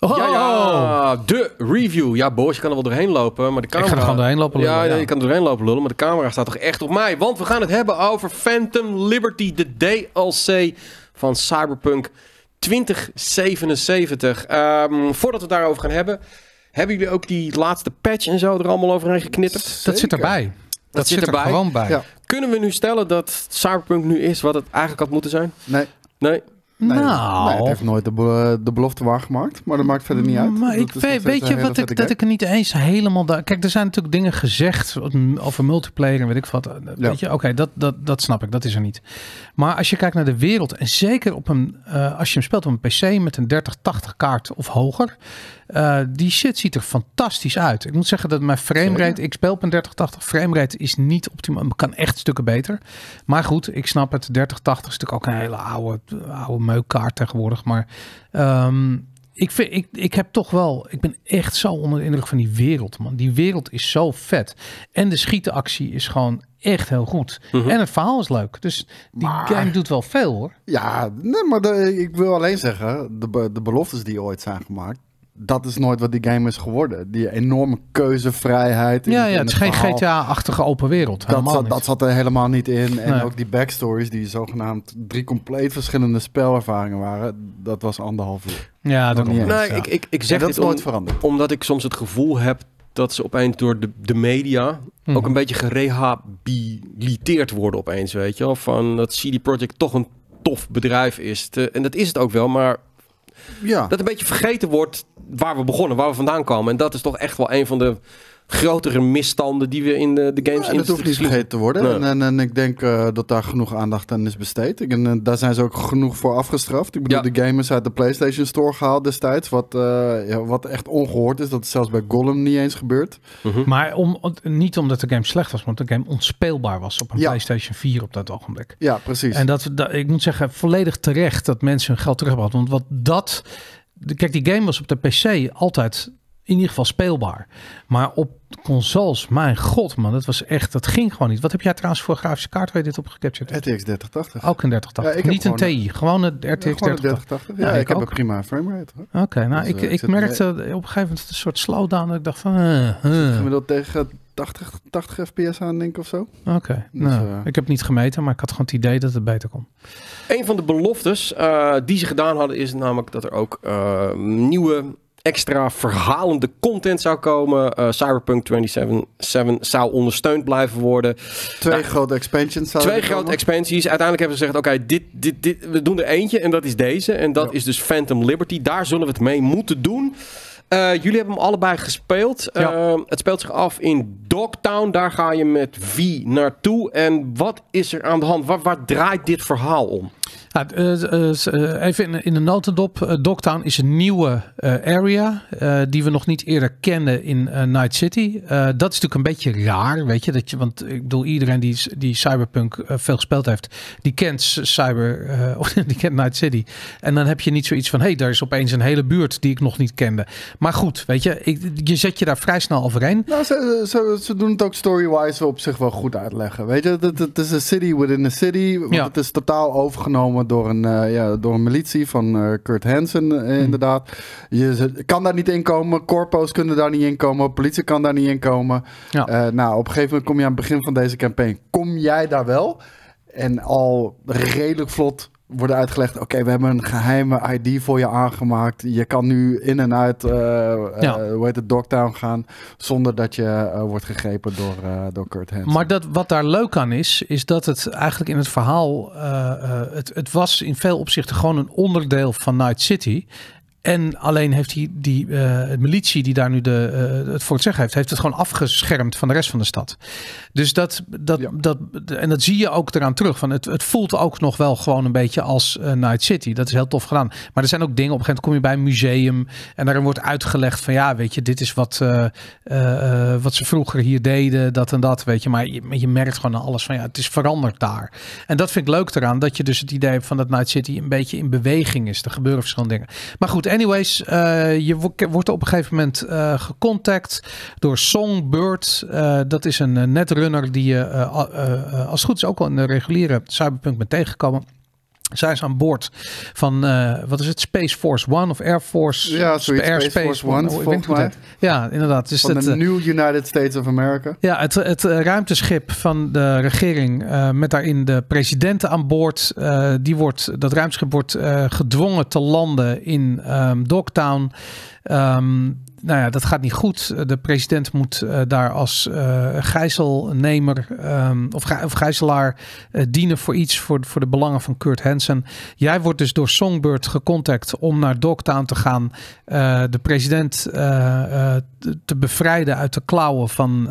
Oh, Ja, ja, de review. Ja, Boris, je kan er wel doorheen lopen, maar de camera... Ik ga er gewoon doorheen lopen lullen, Ja, ja. je kan er doorheen lopen lullen, maar de camera staat toch echt op mij. Want we gaan het hebben over Phantom Liberty, de DLC van Cyberpunk 2077. Ehm, voordat we het daarover gaan hebben, hebben jullie ook die laatste patch en zo er allemaal overheen geknitterd? Dat zit erbij. Dat, zit zit er erbij. gewoon bij. Ja. Kunnen we nu stellen dat Cyberpunk nu is wat het eigenlijk had moeten zijn? Nee, Nee? Nee, Nou, nee, het heeft nooit de, be- de belofte waargemaakt, maar dat maakt verder niet uit. Maar Dat ik weet, je wat ik, dat game. ik er niet eens helemaal... Kijk, er zijn natuurlijk dingen gezegd over multiplayer en weet ik wat. Weet je, oké, dat, dat, dat snap ik, dat is er niet. Maar als je kijkt naar de wereld en zeker op een, eh, als je hem speelt op een PC met een 3080 kaart of hoger, eh, die shit ziet er fantastisch uit. Ik moet zeggen dat mijn framerate, ik speel op een 3080, framerate is niet optimaal, kan echt stukken beter. Maar goed, ik snap het, 3080 is natuurlijk ook een hele oude, oude meukkaart tegenwoordig, maar ehm, ik, vind, ik, ik heb toch wel, ik ben echt zo onder de indruk van die wereld, man. Die wereld is zo vet. En de schietenactie is gewoon echt heel goed. Mhm. En het verhaal is leuk. Dus die Maar- game doet wel veel hoor. Ja, nee, maar de- ik wil alleen zeggen, de, de beloftes die ooit zijn gemaakt, dat is nooit wat die game is geworden. Die enorme keuzevrijheid. in- Ja, in ja, het is geen. GTA-achtige open wereld. Dat zat, dat zat er helemaal niet in. En Nee. ook die backstories, die zogenaamd drie compleet verschillende spelervaringen waren, dat was anderhalf uur. ja, eens. Nee, ja. ik, ik, ik zeg dat dit is nooit om- veranderd. omdat ik soms het gevoel heb dat ze opeens door de, de media Mhm. ook een beetje gerehabiliteerd worden opeens, weet je wel. Van dat CD Projekt toch een tof bedrijf is. Te- en dat is het ook wel, maar Ja. dat een beetje vergeten wordt waar we begonnen, waar we vandaan komen. En dat is toch echt wel een van de grotere misstanden die we in de, de games Ja, dat hoeft niet vergeten te worden. Nee. En, en, en ik denk eh, dat daar genoeg aandacht aan is besteed. Ik- En eh, daar zijn ze ook genoeg voor afgestraft. Ik bedoel, Ja. de game is uit de PlayStation Store gehaald destijds. Wat, eh, ja, wat echt ongehoord is. Dat is zelfs bij Gollum niet eens gebeurd. Mhm. Maar om, niet omdat de game slecht was, maar omdat de game onspeelbaar was op een Ja. PlayStation 4 op dat ogenblik. Ja, precies. En dat, dat, ik moet zeggen, volledig terecht dat mensen hun geld terugbrachten. Want wat dat. Kijk, die game was op de PC altijd in ieder geval speelbaar. Maar op consoles, mijn god man, dat was echt, dat ging gewoon niet. Wat heb jij trouwens voor grafische kaart waar je dit op gecaptured hebt? RTX 3080. Ook een 3080. Ja, ik heb niet een TI, gewoon een RTX Ja, gewoon de 3080. 3080. Ja, Ja, ik, ik heb ook. een prima framerate. hoor. Oké, nou Dus, ik, eh, ik ik merkte op een gegeven moment een soort slowdown. Dat ik dacht van, eh, eh. Gemiddeld tegen 80, 80 fps aan, denk ik, of zo. Oké, Dus, nou, eh, ik heb het niet gemeten, maar ik had gewoon het idee dat het beter kon. Een van de beloftes eh, die ze gedaan hadden is namelijk dat er ook eh, nieuwe extra verhalende content zou komen. Eh, Cyberpunk 2077 zou ondersteund blijven worden. Twee Nou, grote expansions zouden Twee grote expansies. Uiteindelijk hebben ze gezegd, oké, dit, dit, dit, we doen er eentje en dat is deze. En dat Ja. is dus Phantom Liberty. Daar zullen we het mee moeten doen. Eh, jullie hebben hem allebei gespeeld. Ja. Eh, het speelt zich af in Dogtown. Daar ga je met V naartoe. En wat is er aan de hand? Waar, waar draait dit verhaal om? Ja, eh, eh, eh, even in, in de notendop. Dogtown is een nieuwe area die we nog niet eerder kennen in Night City. Dat is natuurlijk een beetje raar, weet je. Dat je want ik bedoel, iedereen die, die Cyberpunk veel gespeeld heeft, die kent Cyber, of die kent Night City. En dan heb je niet zoiets van, hé, hey, daar is opeens een hele buurt die ik nog niet kende. Maar goed, weet je, ik, je zet je daar vrij snel overheen. Nou, ze, ze, ze doen het ook story-wise op zich wel goed uitleggen. Weet je, het is een city within a city. Want Ja. het is totaal overgenomen door een, eh, ja, door een militie van eh, Kurt Hansen, eh, inderdaad. Je kan daar niet in komen. Corpo's kunnen daar niet in komen. Politie kan daar niet in komen. Ja. Nou, op een gegeven moment kom je aan het begin van deze campagne. Kom jij daar wel? En al redelijk vlot worden uitgelegd. Oké, we hebben een geheime ID voor je aangemaakt. Je kan nu in en uit, eh eh, Ja. hoe heet het, Dogtown gaan. Zonder dat je eh, wordt gegrepen door, door Kurt Hansen. Maar dat, wat daar leuk aan is, is dat het eigenlijk in het verhaal, het, het was in veel opzichten gewoon een onderdeel van Night City. En alleen heeft die, die eh, militie die daar nu de, eh, het voor het zeggen heeft, heeft het gewoon afgeschermd van de rest van de stad. Dus dat, dat, Ja. dat en dat zie je ook eraan terug. Van het, het voelt ook nog wel gewoon een beetje als eh, Night City. Dat is heel tof gedaan. Maar er zijn ook dingen, op een gegeven moment kom je bij een museum en daarin wordt uitgelegd van ja, weet je, dit is wat, wat ze vroeger hier deden, dat en dat, weet je. Maar je, je merkt gewoon alles van ja, het is veranderd daar. En dat vind ik leuk eraan, dat je dus het idee hebt van dat Night City een beetje in beweging is. Er gebeuren verschillende dingen. Maar goed, anyways, eh, je wo- wordt op een gegeven moment eh gecontact door Songbird. Eh, dat is een netrunner die je, als het goed is, ook al in reguliere Cyberpunk bent tegengekomen. Zijn ze aan boord van, uh, wat is het, Space Force One of Air Force? Ja, zoiets, Air Space, Force One, One volgens mij. Ja, inderdaad. Dus van de uh, New United States of America. Ja, het, het ruimteschip van de regering uh, met daarin de presidenten aan boord. die wordt, dat ruimteschip wordt gedwongen te landen in um, Dogtown. Um, nou ja, dat gaat niet goed. De president moet uh, daar als uh, gijzelnemer um, of, of gijzelaar dienen voor iets, voor, voor de belangen van Kurt Hansen. Jij wordt dus door Songbird gecontact om naar Dogtown te gaan. de president te bevrijden uit de klauwen van,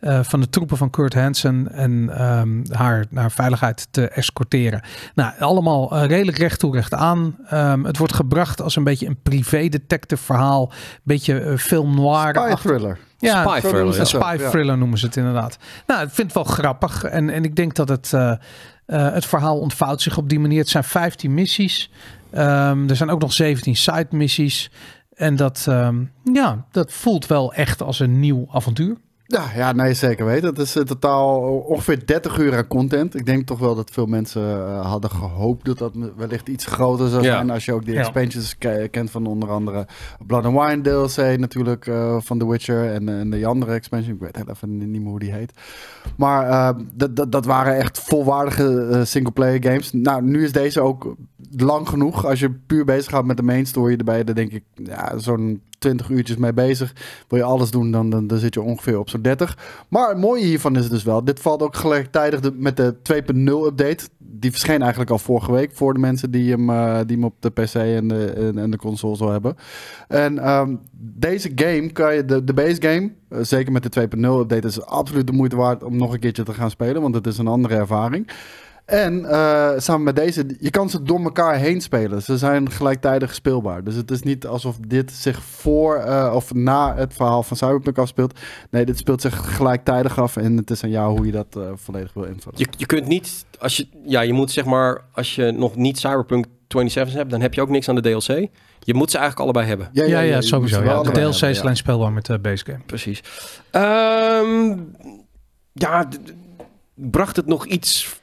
van de troepen van Kurt Hansen en um, haar naar veiligheid te escorteren. Nou, allemaal redelijk recht toe recht aan. Um, het wordt gebracht als een beetje een privé detective verhaal beetje uh, film noir. Spy thriller. Ja, spy thriller, een spy thriller noemen ze het inderdaad. Nou, ik vind het wel grappig. En, en ik denk dat het, uh, uh, het verhaal ontvouwt zich op die manier. Het zijn 15 missies. Um, er zijn ook nog 17 side missies. En dat, um, ja, dat voelt wel echt als een nieuw avontuur. Ja, ja, nee, zeker weten. Het is in totaal ongeveer 30 uur aan content. Ik denk toch wel dat veel mensen uh, hadden gehoopt dat dat wellicht iets groter zou zijn. Ja. Als je ook die ja. expansions kent van onder andere Blood and Wine DLC natuurlijk uh, van The Witcher. En, en de andere expansion, ik weet heel even niet meer hoe die heet. Maar dat, dat waren echt volwaardige single-player games. Nou, nu is deze ook lang genoeg. Als je puur bezig gaat met de main story erbij, dan denk ik ja, zo'n 20 uurtjes mee bezig. Wil je alles doen, dan, dan, dan zit je ongeveer op zo'n 30. Maar het mooie hiervan is dus wel, dit valt ook gelijktijdig met de 2.0 update. Die verscheen eigenlijk al vorige week voor de mensen die hem, uh, die hem op de PC en de, en, de console zo hebben. En um, deze game kan je, de, de base game, uh, zeker met de 2.0 update, is absoluut de moeite waard om nog een keertje te gaan spelen, want het is een andere ervaring. En uh, samen met deze, je kan ze door elkaar heen spelen. Ze zijn gelijktijdig speelbaar. Dus het is niet alsof dit zich voor uh, of na het verhaal van Cyberpunk afspeelt. Nee, dit speelt zich gelijktijdig af. En het is aan jou hoe je dat uh, volledig wil invullen. Je, je kunt niet, als je, ja, je moet zeg maar, als je nog niet Cyberpunk 27 hebt, dan heb je ook niks aan de DLC. Je moet ze eigenlijk allebei hebben. Ja, ja, ja, ja sowieso. Ja. De DLC is alleen speelbaar met de base game. Precies. Um, ja, bracht het nog iets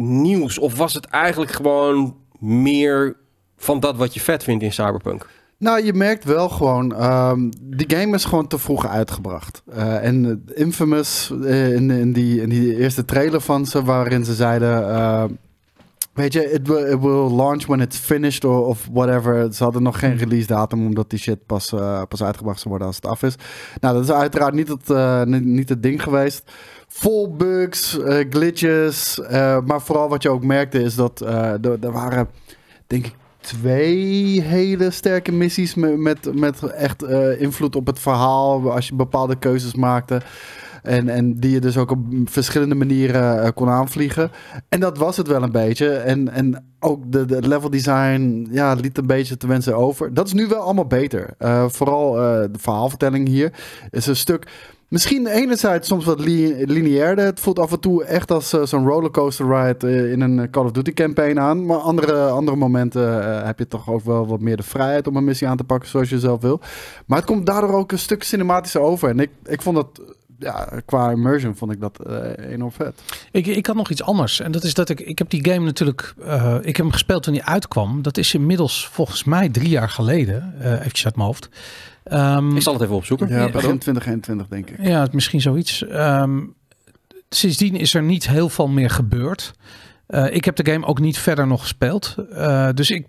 nieuws? Of was het eigenlijk gewoon meer van dat wat je vet vindt in Cyberpunk? Nou, je merkt wel gewoon, um, die game is gewoon te vroeg uitgebracht. Uh, en Infamous, uh, in, in, die, in die eerste trailer van ze, waarin ze zeiden... Uh, weet je, it will, it will launch when it's finished or, of whatever. Ze hadden nog geen release datum, omdat die shit pas, pas uitgebracht zou worden als het af is. Nou, dat is uiteraard niet het, niet, niet het ding geweest vol bugs, uh, glitches. Uh, maar vooral wat je ook merkte is dat uh, er waren, denk ik, twee hele sterke missies met, met, met echt invloed op het verhaal. Als je bepaalde keuzes maakte. En, en die je dus ook op verschillende manieren kon aanvliegen. En dat was het wel een beetje. En, en ook de, de level design ja, liet een beetje te wensen over. Dat is nu wel allemaal beter. vooral de verhaalvertelling hier is een stuk Misschien enerzijds soms wat li. Het voelt af en toe echt als uh, zo'n rollercoaster ride uh, in een Call of Duty campaign aan. Maar andere, andere momenten heb je toch ook wel wat meer de vrijheid om een missie aan te pakken zoals je zelf wil. Maar het komt daardoor ook een stuk cinematischer over. En ik, ik vond dat ja, qua immersion vond ik dat uh, enorm vet. Ik, ik had nog iets anders. En dat is dat ik, ik heb die game natuurlijk, uh, ik heb hem gespeeld toen hij uitkwam. Dat is inmiddels volgens mij drie jaar geleden, uh, eventjes uit mijn hoofd. Um, ik zal het even opzoeken. Ja, begin 2021 denk ik. Ja, misschien zoiets. Um, sindsdien is er niet heel veel meer gebeurd. Uh, ik heb de game ook niet verder nog gespeeld. Uh, dus ik,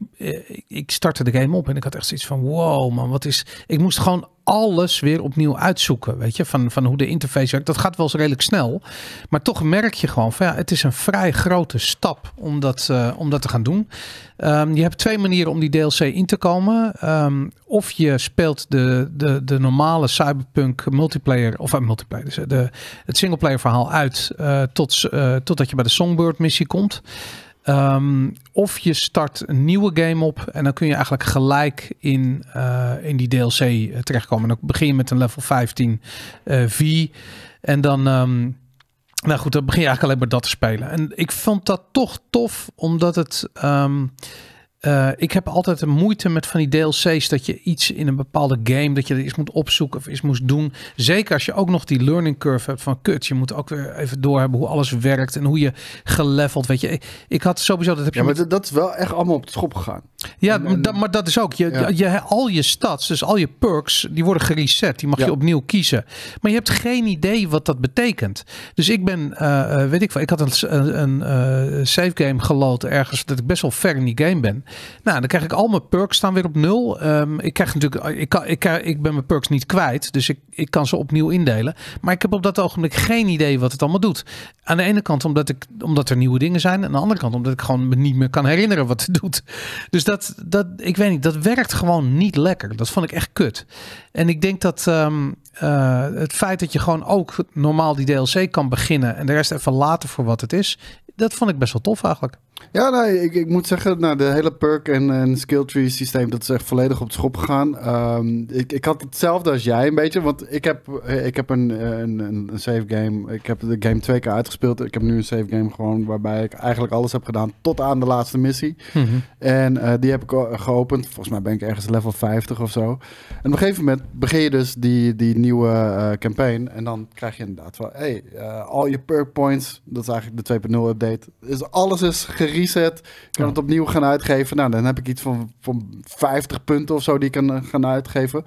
ik startte de game op en ik had echt zoiets van: wow, man, wat is. Ik moest gewoon alles weer opnieuw uitzoeken. Weet je, van, van hoe de interface werkt. Dat gaat wel eens redelijk snel. Maar toch merk je gewoon van ja, het is een vrij grote stap om dat, uh, om dat te gaan doen. Um, je hebt twee manieren om die DLC in te komen. Um, of je speelt de, de, de normale Cyberpunk multiplayer, of uh, multiplayer, dus de, het singleplayer verhaal uit uh, tot, totdat je bij de Songbird missie komt. Um, of je start een nieuwe game op en dan kun je eigenlijk gelijk in, uh, in die DLC uh, terechtkomen. Dan begin je met een level 15 uh, V en dan... Um, nou goed, dan begin je eigenlijk alleen maar dat te spelen. En ik vond dat toch tof, omdat het... Um, Uh, ik heb altijd een moeite met van die DLC's dat je iets in een bepaalde game, dat je er iets moet opzoeken of iets moest doen. Zeker als je ook nog die learning curve hebt van kut. Je moet ook weer even doorhebben hoe alles werkt en hoe je geleveld. Weet je, ik had sowieso dat heb je. Ja, maar dat is wel echt allemaal op de schop gegaan. Ja, en, dat, maar dat is ook. Je, ja. je, al je stats, dus al je perks, die worden gereset. Die mag ja. je opnieuw kiezen. Maar je hebt geen idee wat dat betekent. Dus ik ben, uh, weet ik wel, ik had een, een, een uh, save game gelood ergens dat ik best wel ver in die game ben. Nou, dan krijg ik al mijn perks staan weer op nul. Um, ik krijg natuurlijk, ik, ik, ik ben mijn perks niet kwijt, dus ik, ik kan ze opnieuw indelen. Maar ik heb op dat ogenblik geen idee wat het allemaal doet. Aan de ene kant omdat, ik, omdat er nieuwe dingen zijn. Aan de andere kant omdat ik gewoon me niet meer kan herinneren wat het doet. Dus dat, dat ik weet niet, dat werkt gewoon niet lekker. Dat vond ik echt kut. En ik denk dat um, uh, het feit dat je gewoon ook normaal die DLC kan beginnen en de rest even laten voor wat het is, dat vond ik best wel tof eigenlijk. Ja, nee, ik, ik moet zeggen, nou, de hele perk en, en skill tree systeem, dat is echt volledig op de schop gegaan. Um, ik, ik had hetzelfde als jij een beetje, want ik heb, ik heb een, een, een save game, ik heb de game twee keer uitgespeeld. Ik heb nu een save game gewoon waarbij ik eigenlijk alles heb gedaan tot aan de laatste missie. Mm -hmm. En uh, die heb ik geopend. Volgens mij ben ik ergens level 50 of zo. En op een gegeven moment begin je dus die, die nieuwe uh, campaign en dan krijg je inderdaad van, hey, uh, al je perk points, dat is eigenlijk de 2.0 update, is, alles is gereset. Ik kan Ja. het opnieuw gaan uitgeven. Nou, dan heb ik iets van, van 50 punten of zo die ik kan eh, gaan uitgeven.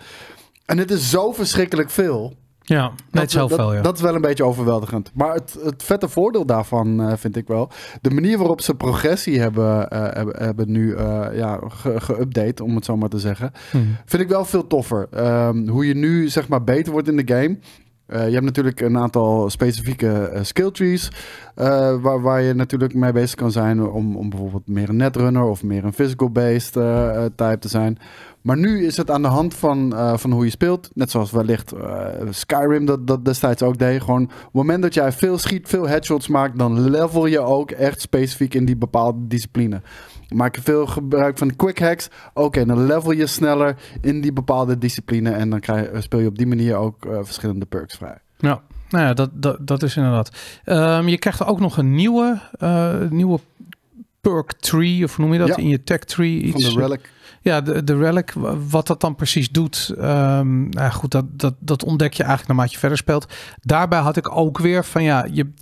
En het is zo verschrikkelijk veel. Ja, net zoveel, dat, ja. dat is wel een beetje overweldigend. Maar het, het vette voordeel daarvan eh, vind ik wel. De manier waarop ze progressie hebben, eh, hebben, hebben nu ja, ge- geüpdate, om het zo maar te zeggen. Mhm. Vind ik wel veel toffer. Ehm, hoe je nu zeg maar beter wordt in de game. Eh, je hebt natuurlijk een aantal specifieke eh, skill trees. eh, waar, waar je natuurlijk mee bezig kan zijn. Om, om bijvoorbeeld meer een netrunner of meer een physical-based type te zijn. Maar nu is het aan de hand van, van hoe je speelt. Net zoals wellicht Skyrim dat, dat destijds ook deed. Gewoon op het moment dat jij veel schiet, veel headshots maakt. Dan level je ook echt specifiek in die bepaalde discipline. Maak je veel gebruik van quick hacks. Oké, dan level je sneller in die bepaalde discipline. En dan krijg, je- speel je op die manier ook eh, verschillende perks vrij. Ja, nou ja, dat, dat, dat is inderdaad. Ehm, je krijgt ook nog een nieuwe, eh, nieuwe perk tree, of hoe noem je dat? Ja. In je tech tree. Van Iets, de relic. Ja, de, de relic. Wat dat dan precies doet. ehm, nou goed, dat, dat, dat ontdek je eigenlijk naarmate je verder speelt. Daarbij had ik ook weer van ja, je,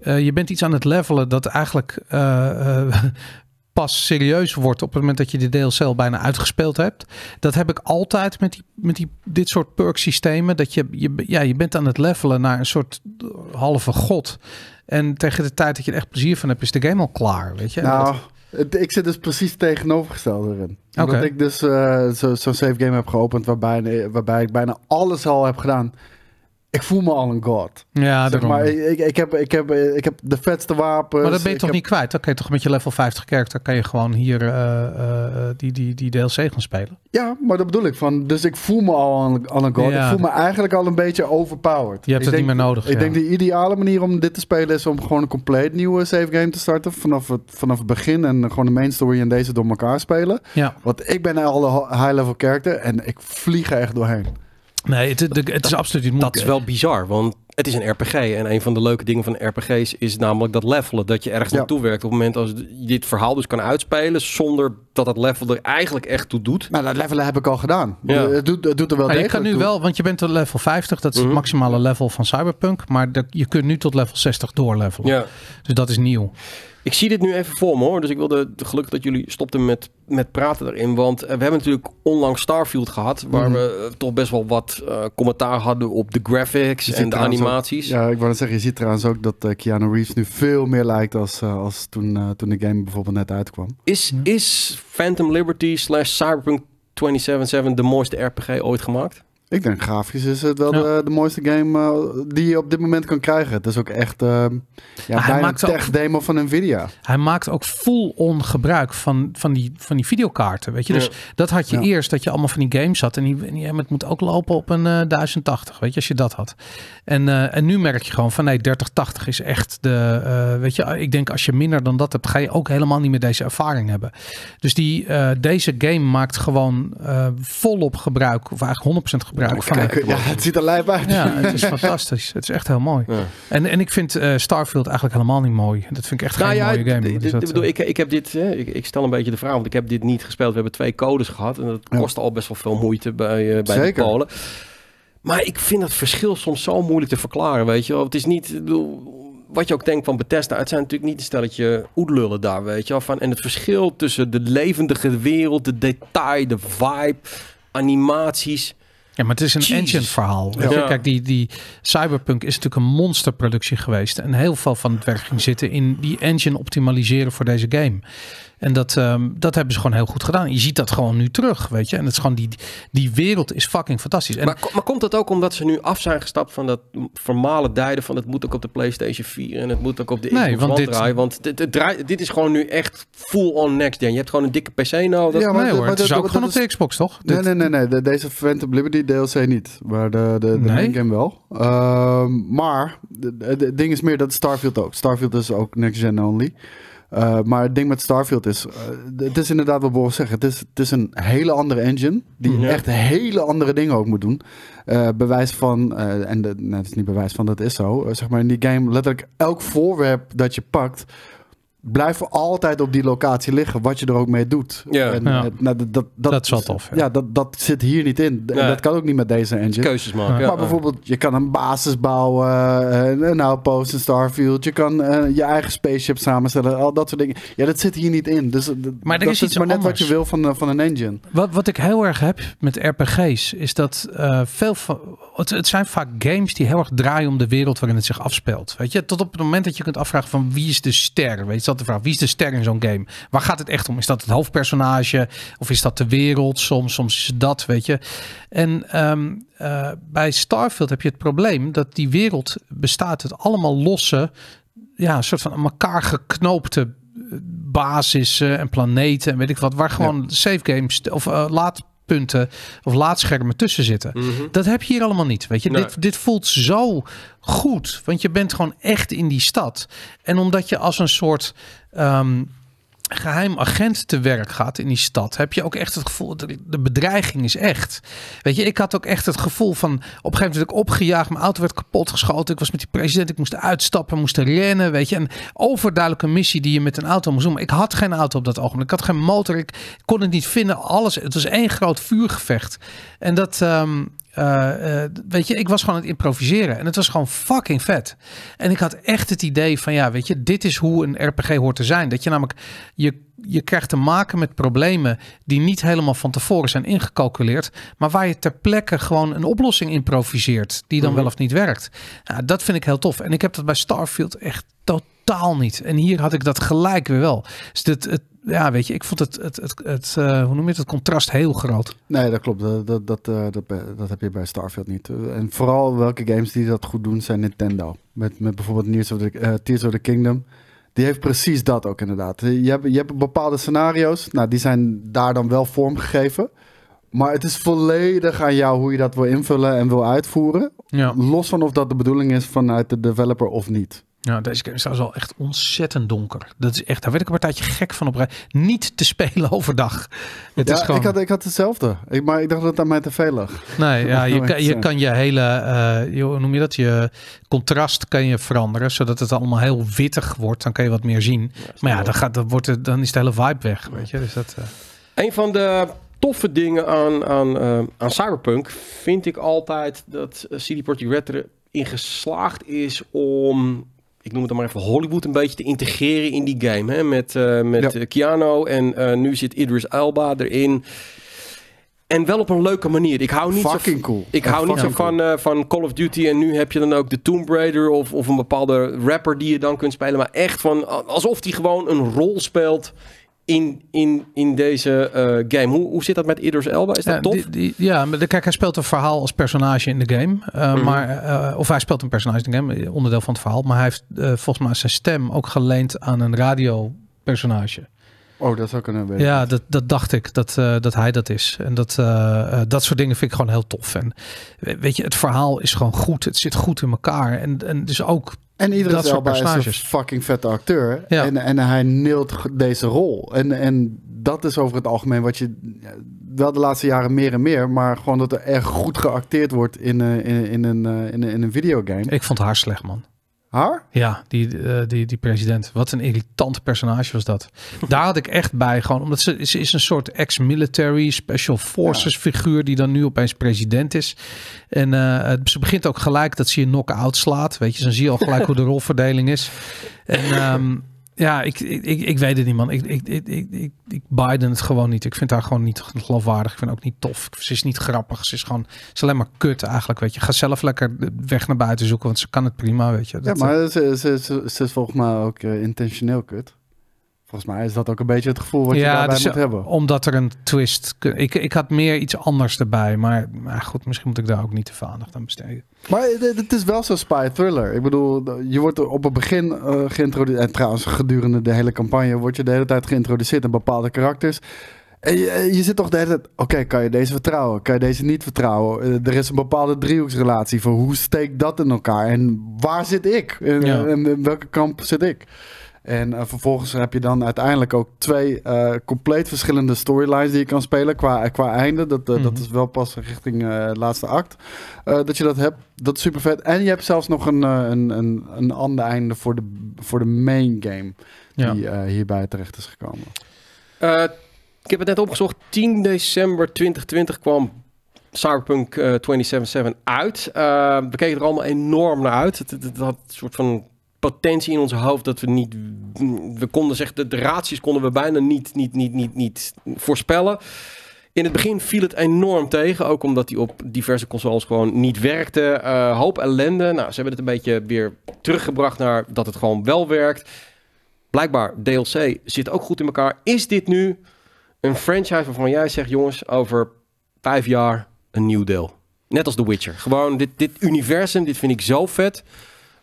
eh, je bent iets aan het levelen dat eigenlijk eh, eh, pas serieus wordt op het moment dat je de DLC al bijna uitgespeeld hebt. Dat heb ik altijd met, die, met die, dit soort perk systemen. Dat je, je, ja, je bent aan het levelen naar een soort halve god. En tegen de tijd dat je er echt plezier van hebt, is de game al klaar. Weet je? Nou, dat- ik zit dus precies tegenovergesteld erin. Omdat ik dus zo- zo'n save game heb geopend waarbij, waarbij ik bijna alles al heb gedaan. Ik voel me al een god. ja, Zeg maar, ik, ik, heb, ik, heb, ik heb de vetste wapens. Maar dat ben je toch heb- niet kwijt? Dan kan je toch met je level 50 character kan je gewoon hier eh, eh, die, die, die DLC gaan spelen. Ja, maar dat bedoel ik. Van, dus ik voel me al een, al een god. Ja. Ik voel me eigenlijk al een beetje overpowered. Je hebt ik het denk, niet meer nodig. Ik ja. denk de ideale manier om dit te spelen is om gewoon een compleet nieuwe save game te starten. Vanaf het, vanaf het begin en gewoon de main story en deze door elkaar spelen. Ja, Want ik ben al een high level character en ik vlieg er echt doorheen. Nee, het, het, het is absoluut niet Dat moeilijk. is wel bizar, want het is een RPG. En een van de leuke dingen van RPG's is namelijk dat levelen. Dat je ergens Ja. naartoe werkt op het moment als je dit verhaal dus kan uitspelen... zonder dat het level er eigenlijk echt toe doet. Nou, dat levelen heb ik al gedaan. Ja. Het, doet, het doet er wel Nou, je degelijk kan nu toe. wel, want je bent tot level 50, dat is Mhm. het maximale level van Cyberpunk. Maar dat, je kunt nu tot level 60 doorlevelen. Ja. Dus dat is nieuw. Ik zie dit nu even voor me hoor. Dus ik wilde gelukkig dat jullie stopten met, met praten erin. Want we hebben natuurlijk onlangs Starfield gehad. Waar Mhm. we eh, toch best wel wat eh, commentaar hadden op de graphics en de ook- animaties. Ja, ik wou net zeggen, je ziet trouwens ook dat eh, Keanu Reeves nu veel meer lijkt als, eh, als toen, eh, toen de game bijvoorbeeld net uitkwam. Is, is Phantom Liberty slash Cyberpunk 2077 de mooiste RPG ooit gemaakt? Ik denk grafisch is het wel Ja. de, de mooiste game eh, die je op dit moment kan krijgen. Het is ook echt eh ja, hij bijna een maakt ook- tech demo van Nvidia. Hij maakt ook full-on gebruik van, van, die, van die videokaarten. Weet je? Dus dat had je Ja. eerst, dat je allemaal van die games had. En die, en die het moet ook lopen op een eh 1080, weet je, als je dat had. En, eh, en nu merk je gewoon van nee, 3080 is echt de, eh, weet je, ik denk als je minder dan dat hebt, ga je ook helemaal niet meer deze ervaring hebben. Dus die, eh, deze game maakt gewoon eh, volop gebruik, of eigenlijk 100% gebruik Kijk, ja, het ziet er lijp uit. Ja, het is fantastisch. Het is echt heel mooi. Ja. En, en ik vind eh, Starfield eigenlijk helemaal niet mooi. Dat vind ik echt geen mooie game. Dus dat, bedoel, eh, ik, ik heb dit, ik, ik stel een beetje de vraag, want ik heb dit niet gespeeld. We hebben twee codes gehad en dat Ja. kostte al best wel veel moeite bij, eh, bij de. Polen. Maar ik vind het verschil soms zo moeilijk te verklaren, weet je wel. Het is niet, ik bedoel, wat je ook denkt van Bethesda, het zijn natuurlijk niet een stelletje oetlullen daar, weet je wel. Van, en het verschil tussen de levendige wereld, de detail, de vibe, animaties. Ja, maar het is een engine verhaal. Ja. Kijk, die, die Cyberpunk is natuurlijk een monsterproductie geweest. En heel veel van het werk ging zitten in die engine optimaliseren voor deze game. En dat, ehm, dat hebben ze gewoon heel goed gedaan. Je ziet dat gewoon nu terug, weet je. En het is gewoon die, die wereld is fucking fantastisch. En Maar, maar komt dat ook omdat ze nu af zijn gestapt van dat formale dijden van het moet ook op de PlayStation 4 en het moet ook op de Nee, Xbox want One dit- draaien? Want dit, dit, draait- dit is gewoon nu echt full on next gen. Je hebt gewoon een dikke PC nodig. Ja, maar nee hoor, maar het is ook gewoon op de Xbox, toch? Nee, Dit- nee, nee, nee. De- deze Phantom Liberty DLC niet. Maar de, de, de Nee? main game wel. Ehm, maar het ding is meer dat Starfield ook. Starfield is ook next gen only. Eh, maar het ding met Starfield is, eh, het is inderdaad wat Boris zegt. Het is, het is een hele andere engine die Ja. echt hele andere dingen ook moet doen. Eh, bewijs van, en nee, het is niet bewijs van, dat is zo. Zeg maar in die game, letterlijk elk voorwerp dat je pakt, blijft altijd op die locatie liggen, wat je er ook mee doet. Ja. En, Ja. eh, nou, dat, dat, Dat is wel tof, ja. Ja, dat, dat zit hier niet in. En. Dat kan ook niet met deze engine. Keuzes maken. Ja. ja. Maar bijvoorbeeld, je kan een basis bouwen, eh, een outpost, een Starfield. Je kan eh, je eigen spaceship samenstellen, al dat soort dingen. Ja, dat zit hier niet in. Dus, Maar er dat is iets maar net anders. wat je wil van, van een engine. Wat, wat ik heel erg heb met RPG's is dat eh, veel van. Het, het zijn vaak games die heel erg draaien om de wereld waarin het zich afspeelt. Weet je, tot op het moment dat je kunt afvragen van wie is de ster? Weet je, dat de vraag. Wie is de ster in zo'n game? Waar gaat het echt om? Is dat het hoofdpersonage of is dat de wereld? Soms, soms is dat, weet je. En ehm, eh, bij Starfield heb je het probleem dat die wereld bestaat uit allemaal losse, ja, een soort van aan elkaar geknoopte eh, basissen en planeten en weet ik wat, waar gewoon save games of eh, laadpunten of laadschermen tussen zitten. Mhm. Dat heb je hier allemaal niet. Weet je, Nee. dit, dit voelt zo goed, want je bent gewoon echt in die stad. En omdat je als een soort ehm, geheim agent te werk gaat in die stad, heb je ook echt het gevoel dat de bedreiging is echt. Weet je, ik had ook echt het gevoel van op een gegeven moment werd ik opgejaagd, mijn auto werd kapot geschoten, ik was met die president, ik moest uitstappen, moest rennen, weet je, een overduidelijke missie die je met een auto moest doen. Maar ik had geen auto op dat ogenblik, ik had geen motor, ik kon het niet vinden, alles, het was één groot vuurgevecht. En dat, ehm, eh, eh, weet je, ik was gewoon aan het improviseren en het was gewoon fucking vet. En ik had echt het idee van, ja, weet je, dit is hoe een RPG hoort te zijn. Dat je namelijk, je, je krijgt te maken met problemen die niet helemaal van tevoren zijn ingecalculeerd, maar waar je ter plekke gewoon een oplossing improviseert die dan Mhm. wel of niet werkt. Nou, dat vind ik heel tof. En ik heb dat bij Starfield echt totaal niet. En hier had ik dat gelijk weer wel. Dus het, het, ja, weet je, ik vond het, het, het, het eh, hoe noem je het, het contrast heel groot. Nee, dat klopt. Dat, dat, dat, eh, dat, dat heb je bij Starfield niet. En vooral welke games die dat goed doen zijn Nintendo. Met, met bijvoorbeeld Tears of, the, eh, Tears of the Kingdom. Die heeft precies dat ook inderdaad. Je hebt, je hebt bepaalde scenario's. Nou, die zijn daar dan wel vormgegeven. Maar het is volledig aan jou hoe je dat wil invullen en wil uitvoeren. Ja. Los van of dat de bedoeling is vanuit de developer of niet. Ja, deze game is trouwens wel echt ontzettend donker. Dat is echt, daar werd ik een partijtje gek van op rij. Niet te spelen overdag. Het Ja, is gewoon, ik, had, ik had hetzelfde. Ik, maar ik dacht dat het aan mij te veel lag. nee, ja, je, kan, je kan je hele, eh, je- hoe noem je dat? Je contrast kan je veranderen, zodat het allemaal heel wittig wordt. Dan kan je wat meer zien. Maar ja, dan, gaat, dan, wordt het, dan is de hele vibe weg, weet je. Dus dat, eh, Een van de toffe dingen aan, aan, eh, aan Cyberpunk vind ik altijd dat CD Projekt Red erin geslaagd is om, ik noem het dan maar even Hollywood een beetje te integreren in die game. Hè? Met, eh, met Ja. eh, Keanu en eh, nu zit Idris Elba erin. En wel op een leuke manier. Ik hou niet zo Fucking cool. ik hou niet zo cool. van, van Call of Duty en nu heb je dan ook de Tomb Raider of, of een bepaalde rapper die je dan kunt spelen. Maar echt van alsof die gewoon een rol speelt in, in, in deze eh, game. Hoe, hoe zit dat met Idris Elba? Is dat ja, tof? die- die- ja, maar de- kijk, hij speelt een verhaal als personage in de game. eh, Mhm. maar, eh, of hij speelt een personage in de game, onderdeel van het verhaal. Maar hij heeft eh, volgens mij zijn stem ook geleend aan een radiopersonage. Oh, dat zou kunnen weten. Ja, dat, dat dacht ik, dat, eh, dat hij dat is. En dat, dat soort dingen vind ik gewoon heel tof. En we- weet je, het verhaal is gewoon goed. Het zit goed in elkaar. En, en dus ook En Idris dat soort is een fucking vette acteur. Ja. En, en hij neelt deze rol. En, en dat is over het algemeen wat je... Wel de laatste jaren meer en meer. Maar gewoon dat er erg goed geacteerd wordt in, eh, in, in, een, eh, in, een- in een videogame. Ik vond haar slecht, man. Haar? Ja, die, eh, die, die president. Wat een irritant personage was dat. Daar had ik echt bij. Gewoon omdat ze, ze is een soort ex-military special forces figuur die dan nu opeens president is. En eh, ze begint ook gelijk dat ze je knock-out slaat. Weet je, dan zie je al gelijk hoe de rolverdeling is. En ehm, ja, ik, ik, ik, ik weet het niet, man. Ik, ik, ik, ik, ik, Biden het gewoon niet. Ik vind haar gewoon niet geloofwaardig. Ik vind ook niet tof. Ze is niet grappig. Ze is gewoon, ze is alleen maar kut eigenlijk, weet je. Ga zelf lekker de weg naar buiten zoeken, want ze kan het prima, weet je. Ja, maar ze, ze, ze, ze is volgens mij ook eh, intentioneel kut. Volgens mij is dat ook een beetje het gevoel wat je daarbij dus, moet hebben. Omdat er een twist. Ik, ik had meer iets anders erbij. Maar, maar goed, misschien moet ik daar ook niet te veel aandacht aan besteden. Maar het, het is wel zo'n spy thriller. Ik bedoel, je wordt op het begin eh geïntroduceerd. En trouwens, gedurende de hele campagne word je de hele tijd geïntroduceerd in bepaalde karakters. En je, je zit toch de hele tijd. Oké, kan je deze vertrouwen? Kan je deze niet vertrouwen? Eh, er is een bepaalde driehoeksrelatie van hoe steekt dat in elkaar? En waar zit ik? Ja. en in welke kamp zit ik? En eh, vervolgens heb je dan uiteindelijk ook twee eh, compleet verschillende storylines die je kan spelen qua, qua einde. Dat, eh, dat Mhm. is wel pas richting eh, het laatste act. eh, dat je dat hebt. Dat is super vet. En je hebt zelfs nog een, eh, een, een, een ander einde voor de, voor de main game. Ja. Die eh, hierbij terecht is gekomen. Eh, ik heb het net opgezocht. 10 december 2020 kwam Cyberpunk eh 2077 uit. Eh, we keken er allemaal enorm naar uit. Het, het, het had een soort van potentie in ons hoofd dat we niet... We konden zeggen, de, de ratios konden we bijna niet, niet, niet, niet, niet voorspellen. In het begin viel het enorm tegen, ook omdat die op diverse consoles gewoon niet werkte. Eh, hoop ellende. Nou, ze hebben het een beetje weer teruggebracht naar dat het gewoon wel werkt. Blijkbaar, DLC zit ook goed in elkaar. Is dit nu een franchise waarvan jij zegt, jongens, over vijf jaar een nieuw deel? Net als The Witcher. Gewoon dit, dit universum, dit vind ik zo vet.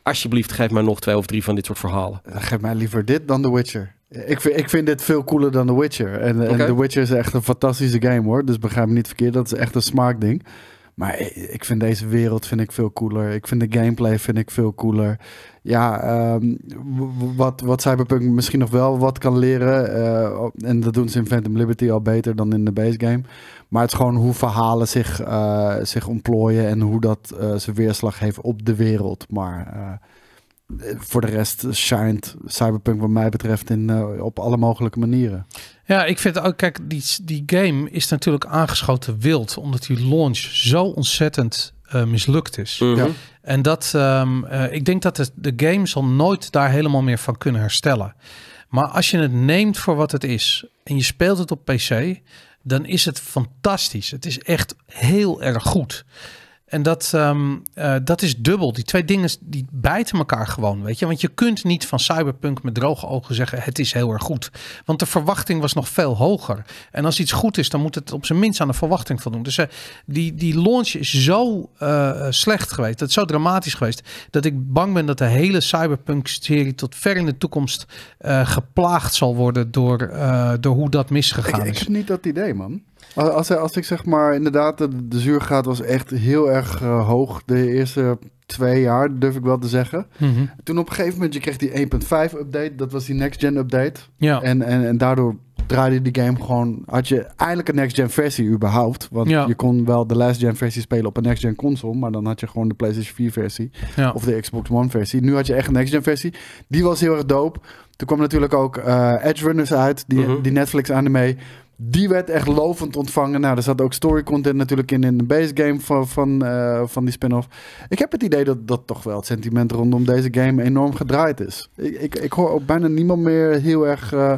Alsjeblieft, geef mij nog twee of drie van dit soort verhalen. Geef mij liever dit dan The Witcher. Ik vind, ik vind dit veel cooler dan The Witcher. En, en. The Witcher is echt een fantastische game hoor. Dus begrijp me niet verkeerd, dat is echt een smaakding. Maar ik vind deze wereld vind ik veel cooler. Ik vind de gameplay vind ik veel cooler. Ja, ehm, wat, wat Cyberpunk misschien nog wel wat kan leren. eh, en dat doen ze in Phantom Liberty al beter dan in de base game. Maar het is gewoon hoe verhalen zich, eh, zich ontplooien. En hoe dat eh, zijn weerslag heeft op de wereld. Maar voor de rest shined Cyberpunk wat mij betreft in, eh, op alle mogelijke manieren. Ja, ik vind ook, kijk, die, die game is natuurlijk aangeschoten wild. Omdat die launch zo ontzettend eh, mislukt is. Mhm. Ja. En dat, ehm, eh, ik denk dat de, de game zal nooit daar helemaal meer van kunnen herstellen. Maar als je het neemt voor wat het is en je speelt het op PC, dan is het fantastisch. Het is echt heel erg goed. En dat, ehm, eh, dat is dubbel. Die twee dingen die bijten elkaar gewoon, weet je. Want je kunt niet van Cyberpunk met droge ogen zeggen... het is heel erg goed. Want de verwachting was nog veel hoger. En als iets goed is, dan moet het op zijn minst aan de verwachting voldoen. Dus eh, die, die launch is zo eh, slecht geweest, dat is zo dramatisch geweest... dat ik bang ben dat de hele Cyberpunk-serie tot ver in de toekomst... geplaagd zal worden door, door hoe dat Ik, misgegaan ik is. heb niet dat idee, man. Als, als, ik zeg maar, inderdaad, de, de zuurgraad was echt heel erg eh, hoog. De eerste twee jaar, durf ik wel te zeggen. Mhm. Toen op een gegeven moment, je kreeg die 1.5 update. Dat was die next gen update. Ja. En, en, en daardoor draaide die game gewoon... Had je eindelijk een next gen versie überhaupt. Want Ja. je kon wel de last gen versie spelen op een next gen console. Maar dan had je gewoon de PlayStation 4 versie. ja. Of de Xbox One versie. Nu had je echt een next gen versie. Die was heel erg dope. Toen kwam natuurlijk ook eh, Edge Runners uit. Die, Mhm. die Netflix anime. Die werd echt lovend ontvangen. Nou, er zat ook story content natuurlijk in, in de base game van, van, eh, van die spin-off. Ik heb het idee dat, dat toch wel het sentiment rondom deze game enorm gedraaid is. Ik, ik, ik hoor ook bijna niemand meer heel erg eh,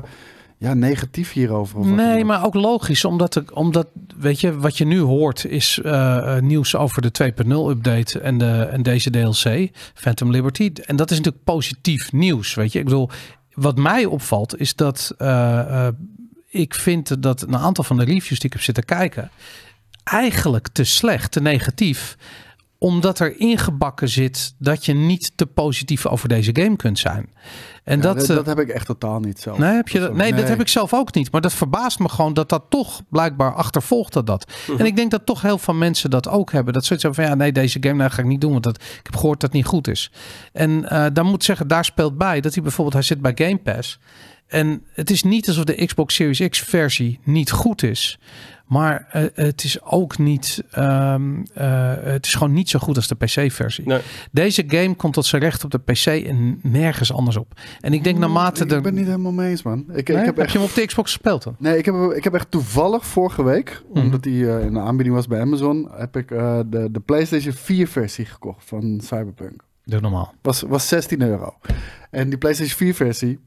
ja, negatief hierover. Nee, maar ook logisch, omdat, ik, omdat weet je, wat je nu hoort is eh, nieuws over de 2.0 update en, de, en deze DLC, Phantom Liberty. En dat is natuurlijk positief nieuws, weet je. Ik bedoel, wat mij opvalt is dat ik vind dat een aantal van de reviews die ik heb zitten kijken, eigenlijk te slecht, te negatief omdat er ingebakken zit dat je niet te positief over deze game kunt zijn. En Ja, dat, dat, eh, dat heb ik echt totaal niet zelf. Nee, heb je dat? Nee, dat heb ik zelf ook niet. Maar dat verbaast me gewoon dat dat toch blijkbaar achtervolgt dat dat. Mhm. En ik denk dat toch heel veel mensen dat ook hebben. Dat zoiets van ja, nee, deze game nou, ga ik niet doen, want dat, ik heb gehoord dat het niet goed is. En eh daar moet ik zeggen, daar speelt bij dat hij bijvoorbeeld, hij zit bij Game Pass. En het is niet alsof de Xbox Series X versie niet goed is. Maar eh, het is ook niet, ehm, eh, het is gewoon niet zo goed als de PC-versie. Nee. Deze game komt tot zijn recht op de PC en nergens anders op. En ik denk naarmate ik de. ben het niet helemaal mee eens, man. Ik, Nee? ik heb, heb echt... je hem op de Xbox gespeeld dan? Nee, ik heb, ik heb echt toevallig vorige week, Mhm. omdat die eh, in de aanbieding was bij Amazon, heb ik eh, de, de PlayStation 4 versie gekocht van Cyberpunk. Doe normaal. Was, was 16 euro. En die PlayStation 4 versie,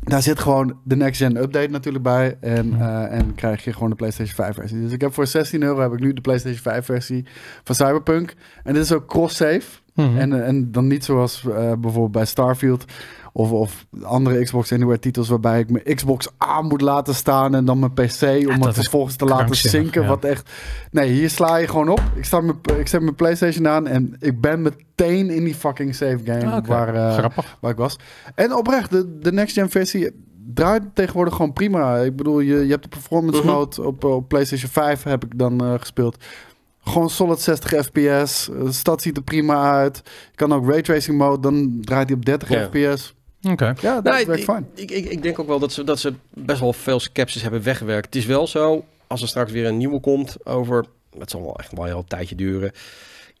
daar zit gewoon de next gen update natuurlijk bij. En, eh, en krijg je gewoon de PlayStation 5 versie. Dus ik heb voor 16 euro heb ik nu de PlayStation 5 versie van Cyberpunk. En dit is ook cross-save. Mhm. En, en dan niet zoals eh, bijvoorbeeld bij Starfield of, of andere Xbox Anywhere titels waarbij ik mijn Xbox aan moet laten staan en dan mijn PC om het vervolgens te laten zinken. ja. Wat echt. Nee, hier sla je gewoon op. Ik, sta mijn, ik zet mijn PlayStation aan en ik ben meteen in die fucking save game Ah, waar, eh, waar ik was. En oprecht, de, de next gen versie draait tegenwoordig gewoon prima. Ik bedoel, je, je hebt de performance Mhm. mode op, op PlayStation 5 heb ik dan eh, gespeeld. Gewoon solid 60 fps. Eh, De stad ziet er prima uit. Je kan ook raytracing mode, dan draait hij op 30 Ja. fps. Oké. Ja, dat Nee, werkt fijn. ik, ik, ik denk ook wel dat ze, dat ze best wel veel skepsis hebben weggewerkt. Het is wel zo, als er straks weer een nieuwe komt over... Het zal wel echt wel een heel tijdje duren.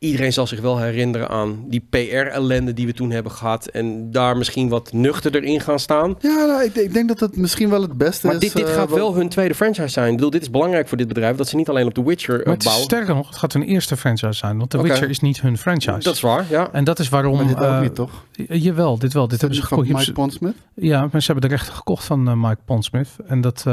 Iedereen zal zich wel herinneren aan die PR-ellende die we toen hebben gehad. En daar misschien wat nuchterder in gaan staan. Ja, nou, ik, ik denk dat het misschien wel het beste Maar is. dit, dit eh, gaat wel hun tweede franchise zijn. Ik bedoel, dit is belangrijk voor dit bedrijf. Dat ze niet alleen op The Witcher eh, Maar het is bouwen. sterker nog, het gaat hun eerste franchise zijn. Want The. Witcher is niet hun franchise. Dat is waar, ja. en dat is waarom... Maar dit ook eh, niet, toch? Jawel, dit wel. Dit hebben ze van gekocht. Mike Pondsmith? Ja, maar ze hebben de rechten gekocht van Mike Pondsmith. En dat,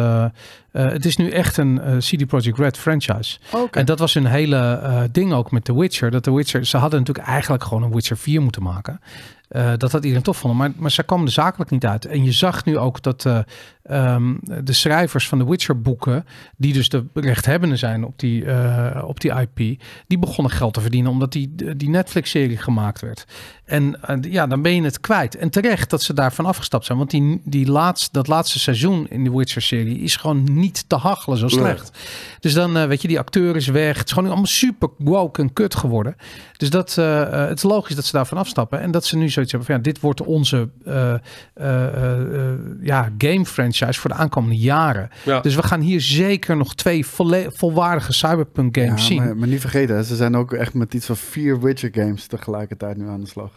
eh, het is nu echt een eh, CD Projekt Red franchise. En dat was hun hele eh, ding ook met The Witcher. Dat The Witcher, ze hadden natuurlijk eigenlijk gewoon een Witcher 4 moeten maken. Eh, dat had iedereen tof vonden. Maar, maar ze kwam er zakelijk niet uit. En je zag nu ook dat eh, ehm, de schrijvers van de Witcher boeken, die dus de rechthebbenden zijn op die, eh, op die IP, die begonnen geld te verdienen omdat die, die Netflix-serie gemaakt werd. En ja, dan ben je het kwijt. En terecht dat ze daarvan afgestapt zijn. Want die, die laatste, dat laatste seizoen in de Witcher-serie is gewoon niet te hachelen zo slecht. Dus dan, weet je, die acteur is weg. Het is gewoon allemaal super woke en kut geworden. Dus dat, het is logisch dat ze daarvan afstappen. En dat ze nu zoiets hebben van, ja, dit wordt onze eh, eh, eh, ja, game franchise voor de aankomende jaren. ja. Dus we gaan hier zeker nog twee volle- volwaardige cyberpunk games Ja, zien. maar, maar niet vergeten, ze zijn ook echt met iets van vier Witcher games tegelijkertijd nu aan de slag.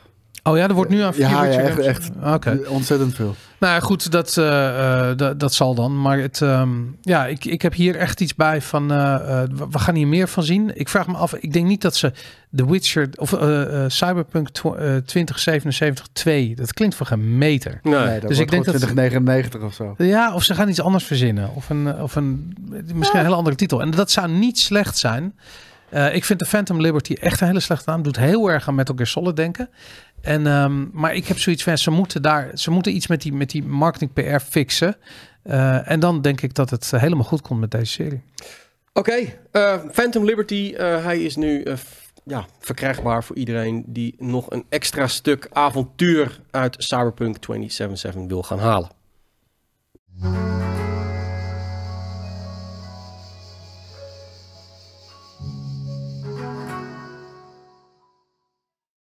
Oh ja, er wordt nu aan vier Ja, ja, echt- echt. Oké. Ontzettend veel. Nou ja, goed, dat, eh, eh, dat, dat zal dan. Maar het, ehm, ja, ik, ik heb hier echt iets bij van, eh, eh, we gaan hier meer van zien. Ik vraag me af, ik denk niet dat ze The Witcher, of eh, eh, Cyberpunk tw- eh, 2077 2, dat klinkt voor geen meter. Nee. Nee, dat Dus ik wordt denk gewoon dat- 2099 of zo. Ja, of ze gaan iets anders verzinnen. Of een, of een misschien een hele andere titel. En dat zou niet slecht zijn. Eh, ik vind de Phantom Liberty echt een hele slechte naam. Doet heel erg aan Metal Gear Solid denken. En, ehm, maar ik heb zoiets van, ze moeten daar, ze moeten iets met die, met die marketing PR fixen. Eh, en dan denk ik dat het eh, helemaal goed komt met deze serie. Oké, eh, Phantom Liberty, hij is nu ja, verkrijgbaar voor iedereen die nog een extra stuk avontuur uit Cyberpunk 2077 wil gaan halen.